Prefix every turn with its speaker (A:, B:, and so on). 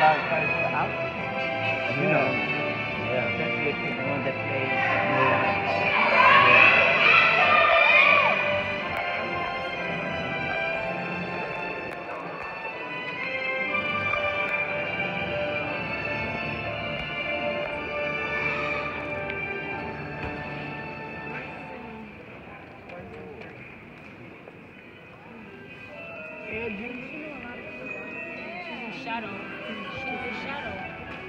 A: far far out. You know,
B: Yeah.
A: especially if you're the one that plays Milan
C: shadow. She's a shadow.